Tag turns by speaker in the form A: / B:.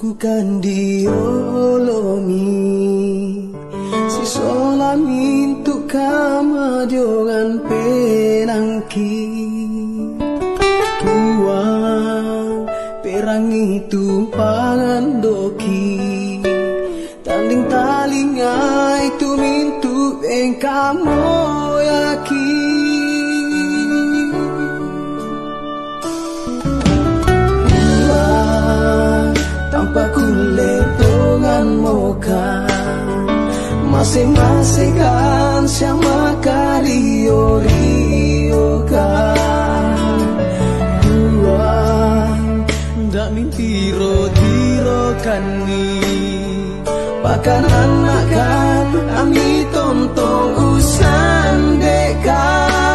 A: Tukukan diolomi Si solamin tu kama jangan penangki. Tuang perang itu pangan doki. Tanding talingai tu mintu engkamo Masing-masing kan sama kario rio kan? Dua Ndak mimpi ro kan ni. Bahkan anak kan ami tonton usan dekat